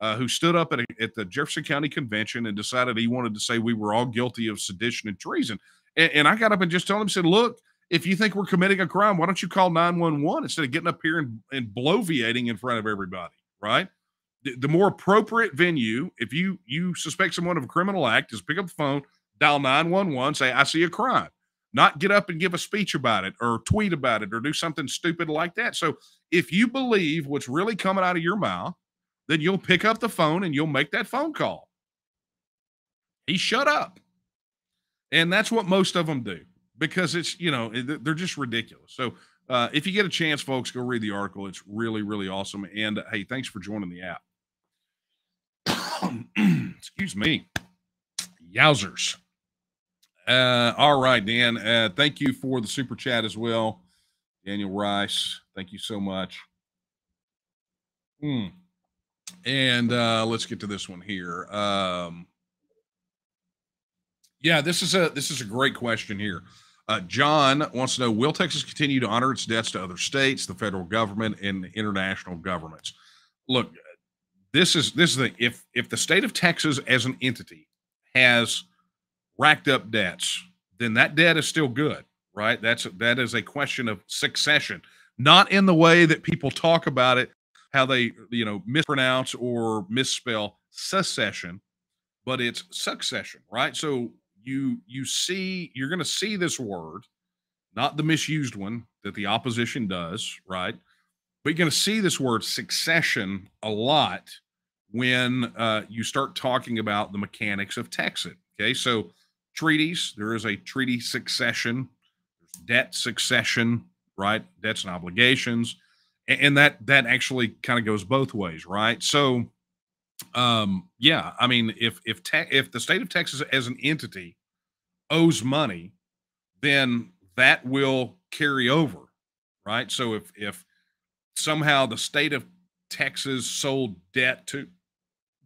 uh, who stood up at, a, at the Jefferson County Convention and decided he wanted to say we were all guilty of sedition and treason. And, and I got up and just told him, said, look, if you think we're committing a crime, why don't you call 911 instead of getting up here and, and bloviating in front of everybody, right? The, the more appropriate venue, if you you suspect someone of a criminal act, is pick up the phone, dial 911, say, I see a crime not get up and give a speech about it or tweet about it or do something stupid like that. So if you believe what's really coming out of your mouth, then you'll pick up the phone and you'll make that phone call. He shut up. And that's what most of them do because it's, you know, they're just ridiculous. So uh, if you get a chance, folks, go read the article. It's really, really awesome. And uh, hey, thanks for joining the app. Excuse me. Yowzers. Uh, all right, Dan. Uh, thank you for the super chat as well. Daniel Rice, thank you so much. Hmm. And uh, let's get to this one here. Um, yeah, this is a this is a great question here. Uh, John wants to know: Will Texas continue to honor its debts to other states, the federal government, and international governments? Look, this is this is the if if the state of Texas as an entity has racked up debts, then that debt is still good, right? That's that is a question of succession, not in the way that people talk about it, how they you know mispronounce or misspell secession, but it's succession, right? So you you see you're going to see this word, not the misused one that the opposition does, right? But you're going to see this word succession a lot when uh, you start talking about the mechanics of Texas. Okay, so treaties. There is a treaty succession, there's debt succession, right? Debts and obligations. And that that actually kind of goes both ways, right? So um yeah, I mean if if te- if the state of Texas as an entity owes money, then that will carry over, right? So if if somehow the state of Texas sold debt to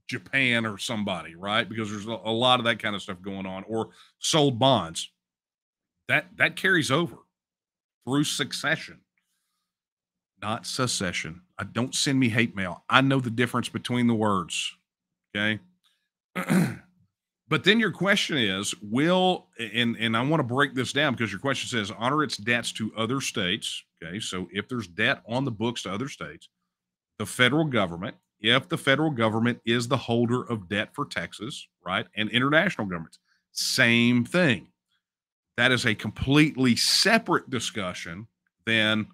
Japan or somebody, right? Because there's a, lot of that kind of stuff going on, or sold bonds. That that carries over through succession, not secession. I don't send me hate mail. I know the difference between the words. Okay. but then your question is will and and I want to break this down because your question says honor its debts to other states. Okay. So if there's debt on the books to other states, the federal government if the federal government is the holder of debt for Texas, right, and international governments, same thing. That is a completely separate discussion than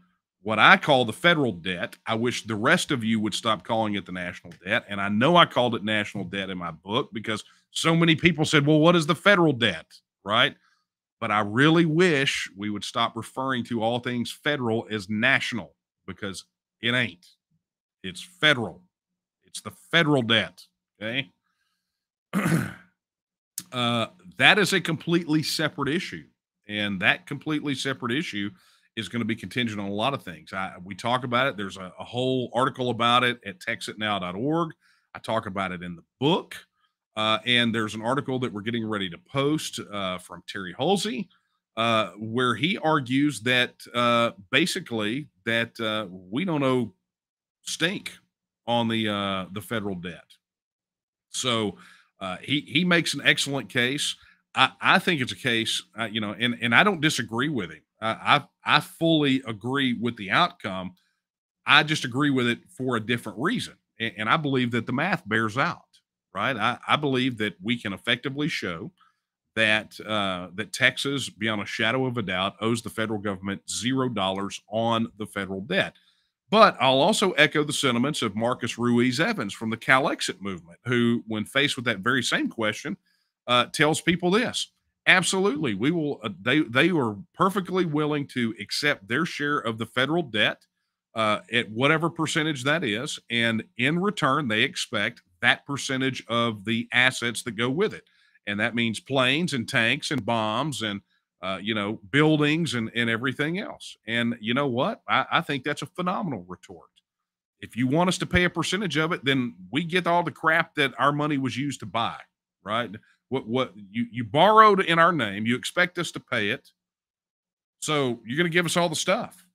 what I call the federal debt. I wish the rest of you would stop calling it the national debt. And I know I called it national debt in my book because so many people said, well, what is the federal debt? Right. But I really wish we would stop referring to all things federal as national because it ain't. It's federal. It's the federal debt. Okay. uh, that is a completely separate issue. And that completely separate issue is going to be contingent on a lot of things. I, we talk about it. There's a, a whole article about it at texitnow.org. I talk about it in the book. Uh, and there's an article that we're getting ready to post uh, from Terry Halsey, uh, where he argues that uh, basically that uh, we don't owe stink on the uh, the federal debt. So uh, he he makes an excellent case. I, I think it's a case, uh, you know, and and I don't disagree with him. I I fully agree with the outcome. I just agree with it for a different reason, and, and I believe that the math bears out. Right, I, I believe that we can effectively show that uh, that Texas, beyond a shadow of a doubt, owes the federal government zero dollars on the federal debt. But I'll also echo the sentiments of Marcus Ruiz Evans from the Calexit movement, who, when faced with that very same question, uh, tells people this: absolutely, we will. Uh, they they are perfectly willing to accept their share of the federal debt uh, at whatever percentage that is, and in return, they expect that percentage of the assets that go with it, and that means planes and tanks and bombs and uh, you know, buildings and, and everything else. And you know what? I, I think that's a phenomenal retort. If you want us to pay a percentage of it, then we get all the crap that our money was used to buy, right? What what you you borrowed in our name, you expect us to pay it. So you're going to give us all the stuff,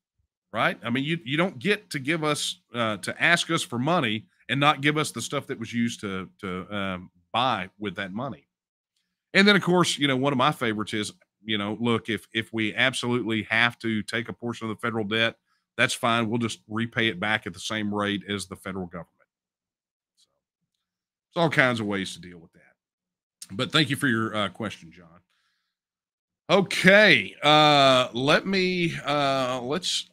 right? I mean, you you don't get to give us uh, to ask us for money and not give us the stuff that was used to to um, buy with that money. And then, of course, you know, one of my favorites is you know, look, if if we absolutely have to take a portion of the federal debt, that's fine. We'll just repay it back at the same rate as the federal government. So there's all kinds of ways to deal with that. But thank you for your uh, question, John. Okay, uh, let me uh, let's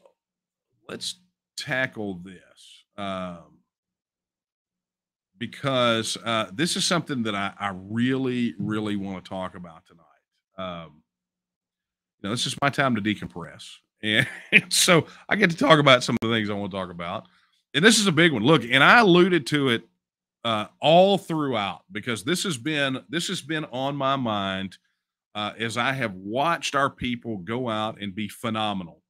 let's tackle this um, because uh, this is something that I, I really really want to talk about tonight. Um, know, it's just my time to decompress. And so I get to talk about some of the things I want to talk about. And this is a big one. Look, and I alluded to it uh, all throughout because this has been this has been on my mind uh, as I have watched our people go out and be phenomenal,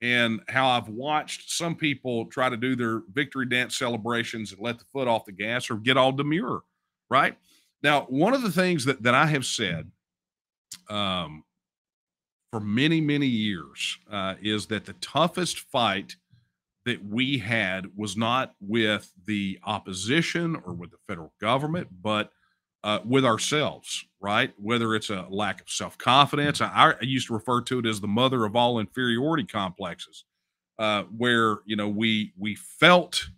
and how I've watched some people try to do their victory dance celebrations and let the foot off the gas or get all demure. Right now, one of the things that that I have said um, for many, many years uh, is that the toughest fight that we had was not with the opposition or with the federal government, but uh, with ourselves, right? Whether it's a lack of self confidence, I, I, used to refer to it as the mother of all inferiority complexes, uh, where you know we we felt,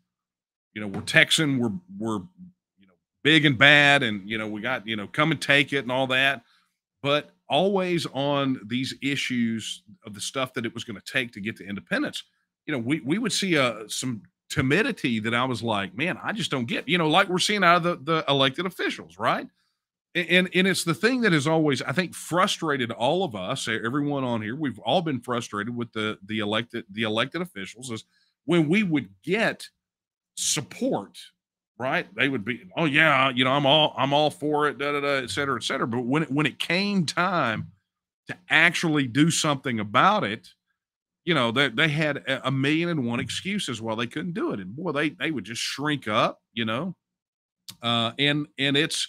you know, we're Texan, we're we're you know big and bad, and you know we got you know come and take it and all that, but always on these issues of the stuff that it was going to take to get to independence, you know, we, we would see uh, some timidity that I was like, man, I just don't get, you know, like we're seeing out of the, the elected officials, right? And, and it's the thing that has always, I think, frustrated all of us, everyone on here. We've all been frustrated with the the elected the elected officials is when we would get support right? They would be, oh yeah, you know, I'm all I'm all for it, da da da, et cetera, et cetera. But when it, when it came time to actually do something about it, you know, they they had a million and one excuses why they couldn't do it, and boy, they they would just shrink up, you know, uh, and and it's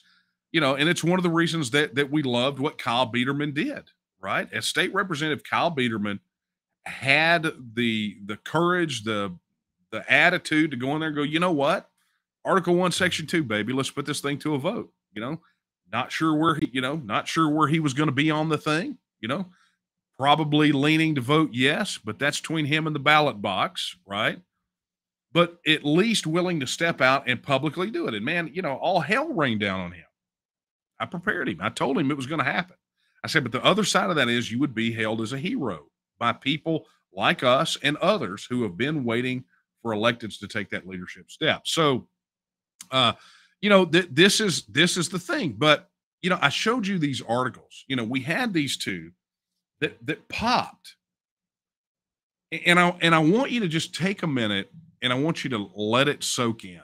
you know, and it's one of the reasons that that we loved what Kyle Biedermann did, right? As state representative, Kyle Biedermann had the the courage, the the attitude to go in there and go, you know what? Article One, Section Two, baby. Let's put this thing to a vote. You know, not sure where he, you know, not sure where he was going to be on the thing. You know, probably leaning to vote yes, but that's between him and the ballot box, right? But at least willing to step out and publicly do it. And man, you know, all hell rained down on him. I prepared him. I told him it was going to happen. I said, but the other side of that is you would be hailed as a hero by people like us and others who have been waiting for electeds to take that leadership step. So uh, you know, th- this is this is the thing. But you know, I showed you these articles. You know, we had these two that that popped, and I and I want you to just take a minute and I want you to let it soak in.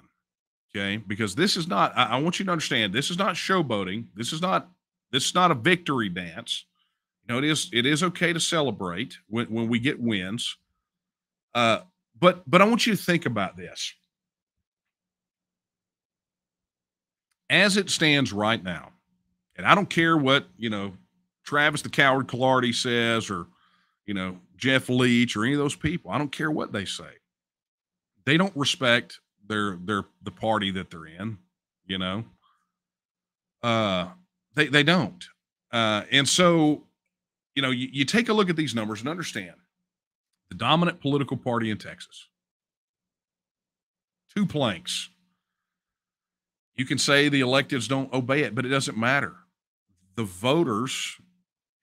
Okay, because this is not. I, I want you to understand. This is not showboating. This is not. This is not a victory dance. You know, it is. It is okay to celebrate when when we get wins. Uh, but but I want you to think about this as it stands right now, and I don't care what, you know, Travis the Coward Clardy says or, you know, Jeff Leach or any of those people, I don't care what they say. They don't respect their their the party that they're in, you know. Uh they they don't. Uh and so you know, you, you take a look at these numbers and understand the dominant political party in Texas. Two planks. You can say the electives don't obey it, but it doesn't matter. The voters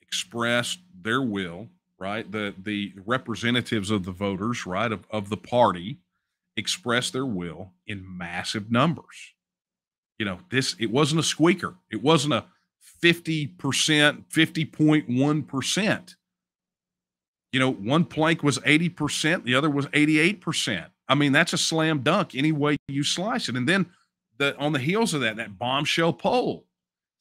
expressed their will, right? The the representatives of the voters, right, of, of the party expressed their will in massive numbers. You know, this it wasn't a squeaker. It wasn't a 50%, 50.1%. You know, one plank was 80%, the other was 88%. I mean, that's a slam dunk any way you slice it. And then the on the heels of that, that bombshell poll,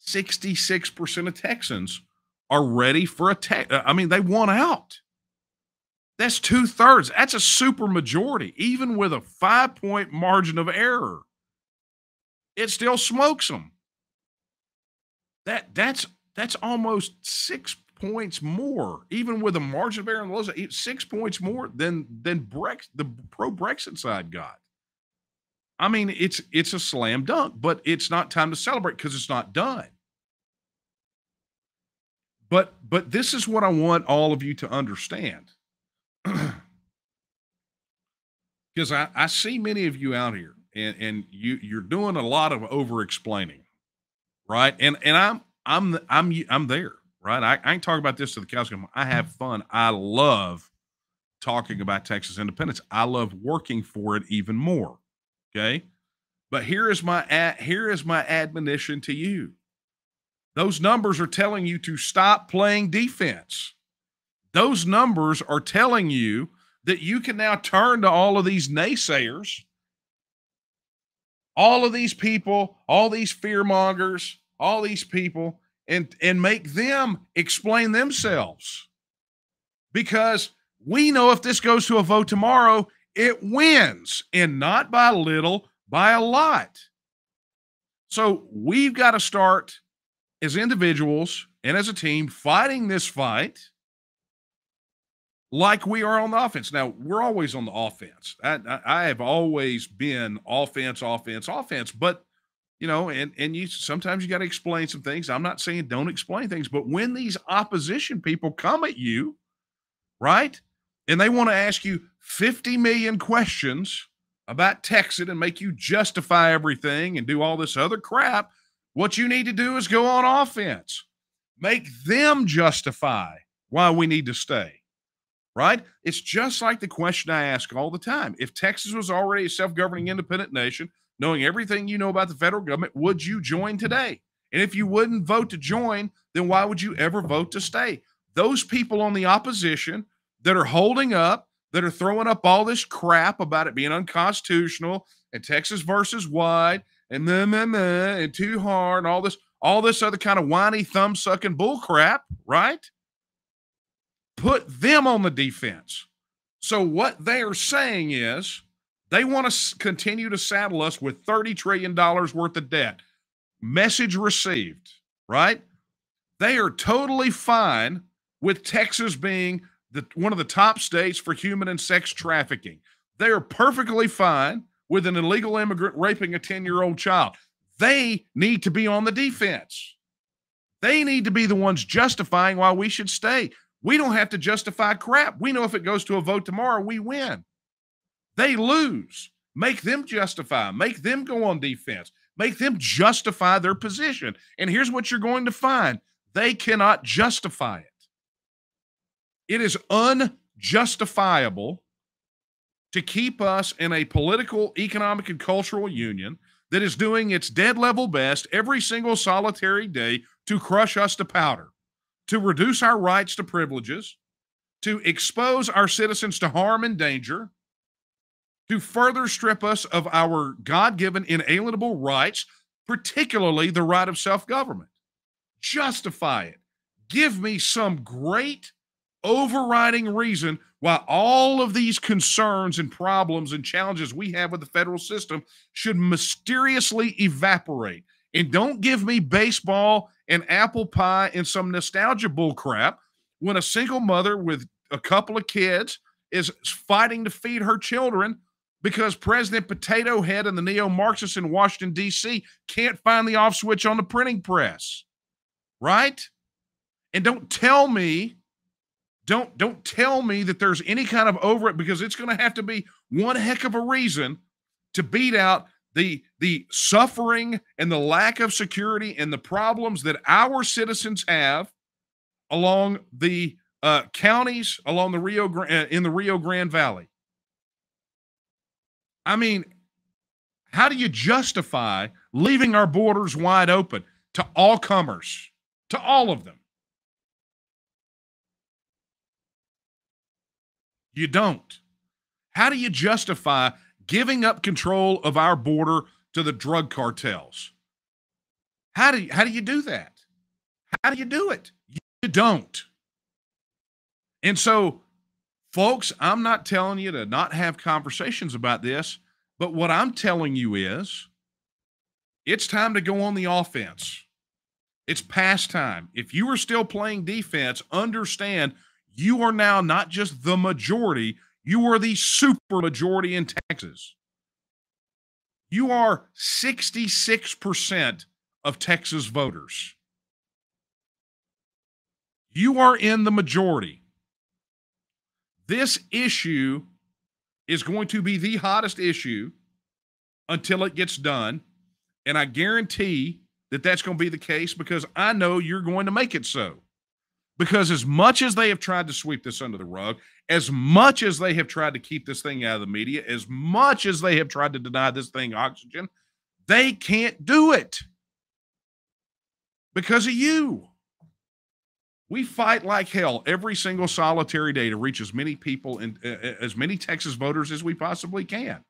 66% of Texans are ready for a tech. Uh, I mean, they want out. That's two thirds. That's a super majority, even with a five point margin of error. It still smokes them. That that's that's almost six points more, even with a margin of error on the low side, six points more than than Brex, the pro Brexit side got. I mean, it's it's a slam dunk, but it's not time to celebrate because it's not done. But but this is what I want all of you to understand. Because I, I see many of you out here and, and you you're doing a lot of over explaining right? And and I'm I'm I'm I'm there, right? I, I ain't talking about this to the cows. I have fun. I love talking about Texas independence. I love working for it even more. Okay, but here is my ad, here is my admonition to you. Those numbers are telling you to stop playing defense. Those numbers are telling you that you can now turn to all of these naysayers all of these people, all these fear mongers, all these people, and and make them explain themselves. Because we know if this goes to a vote tomorrow, it wins, and not by a little, by a lot. So we've got to start as individuals and as a team fighting this fight like we are on the offense. Now, we're always on the offense. I, I, have always been offense, offense, offense. But you know, and and you sometimes you got to explain some things. I'm not saying don't explain things, but when these opposition people come at you, right, and they want to ask you 50 million questions about Texas and make you justify everything and do all this other crap, what you need to do is go on offense. Make them justify why we need to stay right? It's just like the question I ask all the time. If Texas was already a self governing independent nation, knowing everything you know about the federal government, would you join today? And if you wouldn't vote to join, then why would you ever vote to stay? Those people on the opposition that are holding up, that are throwing up all this crap about it being unconstitutional and Texas versus White and meh, meh, meh, and too hard and all this, all this other kind of whiny thumb sucking bull crap, right? put them on the defense. So what they are saying is they want to continue to saddle us with $30 trillion worth of debt. Message received, right? They are totally fine with Texas being the, one of the top states for human and sex trafficking. They are perfectly fine with an illegal immigrant raping a 10 year old child. They need to be on the defense. They need to be the ones justifying why we should stay. We don't have to justify crap. We know if it goes to a vote tomorrow, we win. They lose. Make them justify, make them go on defense, make them justify their position. And here's what you're going to find they cannot justify it. It is unjustifiable to keep us in a political, economic, and cultural union that is doing its dead level best every single solitary day to crush us to powder to reduce our rights to privileges, to expose our citizens to harm and danger, to further strip us of our God given inalienable rights, particularly the right of self government. Justify it. Give me some great overriding reason why all of these concerns and problems and challenges we have with the federal system should mysteriously evaporate. And don't give me baseball and apple pie and some nostalgia bull crap when a single mother with a couple of kids is fighting to feed her children because President Potato Head and the neo Marxists in Washington, D.C. can't find the off switch on the printing press. Right? And don't tell me, don't don't tell me that there's any kind of over it because it's going to have to be one heck of a reason to beat out the the suffering and the lack of security and the problems that our citizens have along the uh, counties along the Rio uh, in the Rio Grande Valley. I mean, how do you justify leaving our borders wide open to all comers, to all of them? You don't. How do you justify giving up control of our border to the drug cartels? How do you, how do you do that? How do you do it? You don't. And so, folks, I'm not telling you to not have conversations about this, but what I'm telling you is it's time to go on the offense. It's past time. If you are still playing defense, understand you are now not just the majority, you are the super majority in Texas. You are 66% of Texas voters. You are in the majority. This issue is going to be the hottest issue until it gets done. And I guarantee that that's going to be the case because I know you're going to make it so. Because as much as they have tried to sweep this under the rug, as much as they have tried to keep this thing out of the media, as much as they have tried to deny this thing oxygen, they can't do it because of you. We fight like hell every single solitary day to reach as many people and uh, as many Texas voters as we possibly can.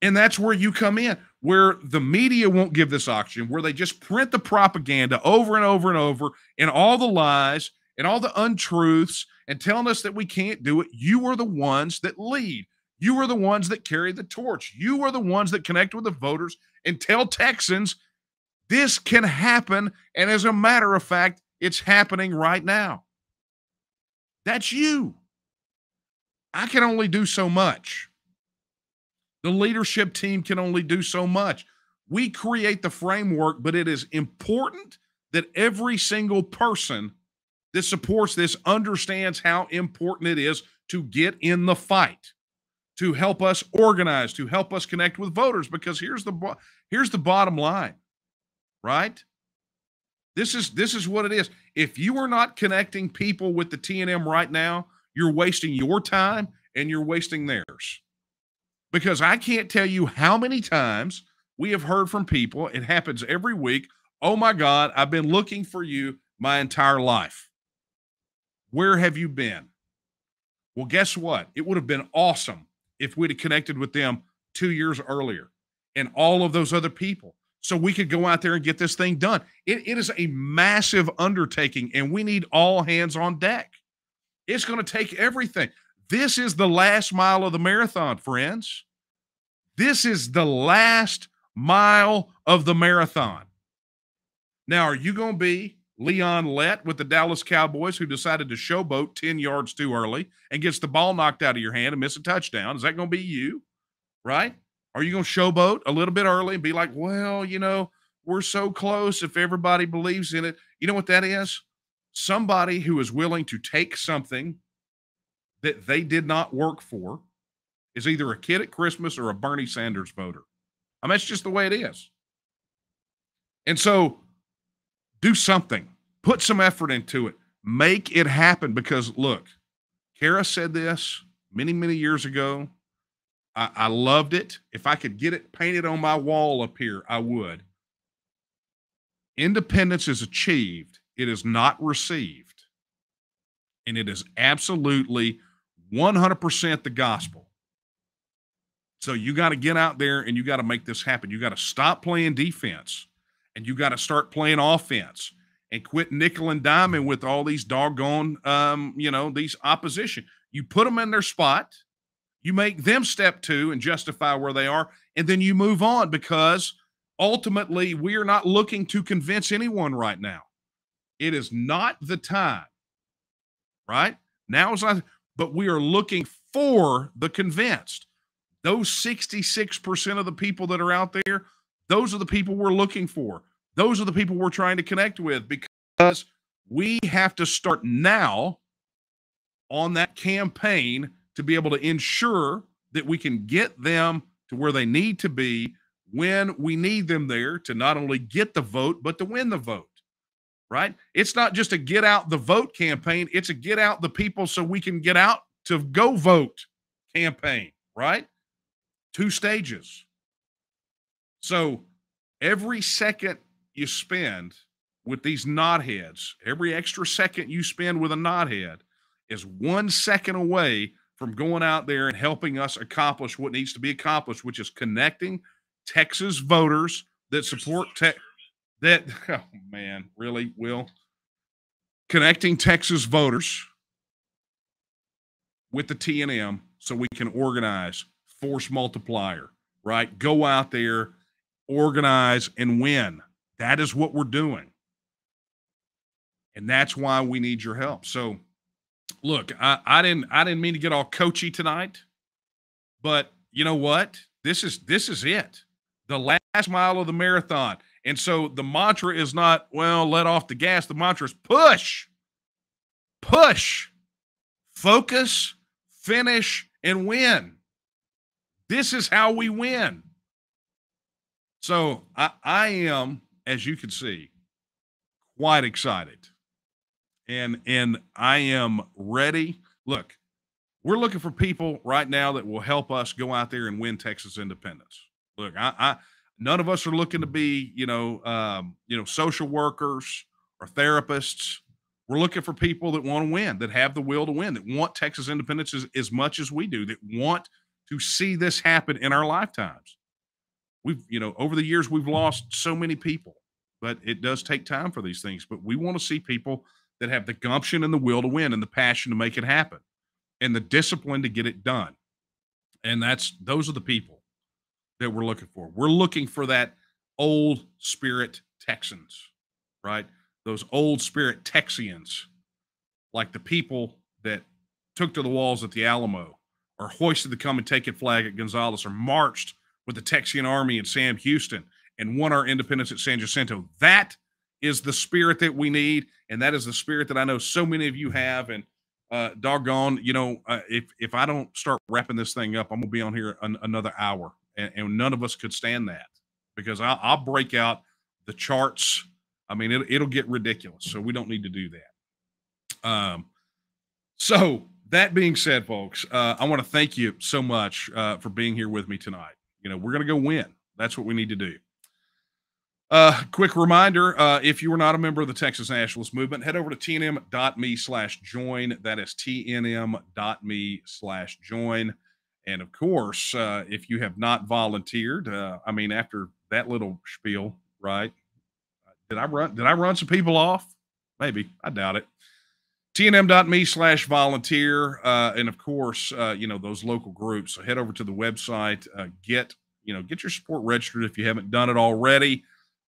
And that's where you come in, where the media won't give this oxygen, where they just print the propaganda over and over and over and all the lies and all the untruths and telling us that we can't do it. You are the ones that lead. You are the ones that carry the torch. You are the ones that connect with the voters and tell Texans this can happen. And as a matter of fact, it's happening right now. That's you. I can only do so much. The leadership team can only do so much. We create the framework, but it is important that every single person that supports this understands how important it is to get in the fight, to help us organize, to help us connect with voters. Because here's the here's the bottom line, right? This is this is what it is. If you are not connecting people with the TNM right now, you're wasting your time and you're wasting theirs. Because I can't tell you how many times we have heard from people, it happens every week. Oh my God, I've been looking for you my entire life. Where have you been? Well, guess what? It would have been awesome if we'd have connected with them two years earlier and all of those other people so we could go out there and get this thing done. It, it is a massive undertaking, and we need all hands on deck. It's going to take everything. This is the last mile of the marathon, friends. This is the last mile of the marathon. Now, are you going to be Leon Lett with the Dallas Cowboys who decided to showboat 10 yards too early and gets the ball knocked out of your hand and miss a touchdown? Is that going to be you? Right? Are you going to showboat a little bit early and be like, well, you know, we're so close if everybody believes in it? You know what that is? Somebody who is willing to take something that they did not work for is either a kid at Christmas or a Bernie Sanders voter. I mean, that's just the way it is. And so do something, put some effort into it, make it happen. Because look, Kara said this many, many years ago. I, I loved it. If I could get it painted on my wall up here, I would. Independence is achieved, it is not received. And it is absolutely 100% the gospel. So you got to get out there and you got to make this happen. You got to stop playing defense and you got to start playing offense and quit nickel and diming with all these doggone, um, you know, these opposition. You put them in their spot you make them step two and justify where they are, and then you move on because ultimately we are not looking to convince anyone right now. It is not the time, right? Now is not, but we are looking for the convinced. those 66% of the people that are out there, those are the people we're looking for. Those are the people we're trying to connect with because we have to start now on that campaign to be able to ensure that we can get them to where they need to be when we need them there to not only get the vote, but to win the vote. Right? It's not just a get out the vote campaign, it's a get out the people so we can get out to go vote campaign, right? Two stages. So every second you spend with these knotheads, every extra second you spend with a knothead is one second away from going out there and helping us accomplish what needs to be accomplished, which is connecting Texas voters that support tech. That oh man, really will connecting Texas voters with the TNM so we can organize force multiplier, right? Go out there, organize, and win. That is what we're doing. And that's why we need your help. So look, I, I didn't I didn't mean to get all coachy tonight, but you know what? This is this is it. The last mile of the marathon. And so the mantra is not, well, let off the gas. The mantra is push, push, focus, finish, and win. This is how we win. So I, I am, as you can see, quite excited and and I am ready. Look, we're looking for people right now that will help us go out there and win Texas independence. Look, I, I none of us are looking to be, you know, um, you know, social workers or therapists. We're looking for people that want to win, that have the will to win, that want Texas independence as, as much as we do, that want to see this happen in our lifetimes. We've, you know, over the years we've lost so many people, but it does take time for these things. But we want to see people that have the gumption and the will to win and the passion to make it happen and the discipline to get it done. And that's those are the people that we're looking for. We're looking for that old spirit Texans, right? Those old spirit Texians, like the people that took to the walls at the Alamo or hoisted the come and take it flag at Gonzales or marched with the Texian army in Sam Houston and won our independence at San Jacinto. That is the spirit that we need, and that is the spirit that I know so many of you have. And uh, doggone, you know, uh, if if I don't start wrapping this thing up, I'm gonna be on here an, another hour, and, and, none of us could stand that because I'll, I'll break out the charts. I mean, it, it'll get ridiculous, so we don't need to do that. Um, so that being said, folks, uh, I want to thank you so much uh, for being here with me tonight. You know, we're gonna go win. That's what we need to do. Uh, quick reminder uh, if you are not a member of the Texas Nationalist Movement, head over to tnm.me slash join. That is tnm.me slash join. And of course, uh, if you have not volunteered, uh, I mean, after that little spiel, right? Did I run? Did I run some people off? Maybe. I doubt it. tnm.me slash volunteer. Uh, and of course, uh, you know, those local groups. So head over to the website, uh, get, you know, get your support registered if you haven't done it already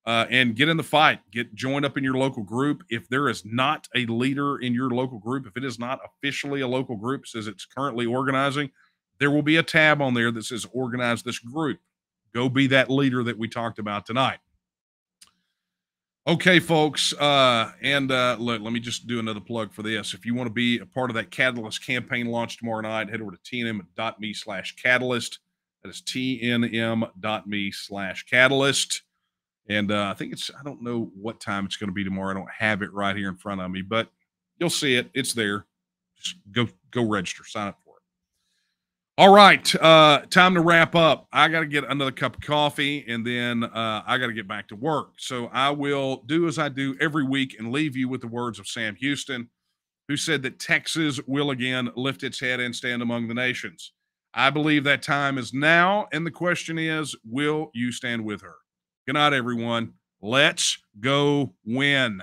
uh, and get in the fight. Get joined up in your local group. If there is not a leader in your local group, if it is not officially a local group, says it's currently organizing, there will be a tab on there that says organize this group. Go be that leader that we talked about tonight. Okay, folks. Uh, and uh, look, let me just do another plug for this. If you want to be a part of that Catalyst campaign launch tomorrow night, head over to tnm.me slash catalyst. That is tnm.me slash catalyst. And uh, I think it's, I don't know what time it's going to be tomorrow. I don't have it right here in front of me, but you'll see it. It's there. Just go, go register, sign up for it. All right. Uh, time to wrap up. I got to get another cup of coffee and then uh, I got to get back to work. So I will do as I do every week and leave you with the words of Sam Houston, who said that Texas will again lift its head and stand among the nations. I believe that time is now. And the question is, will you stand with her? Good night, everyone. Let's go win.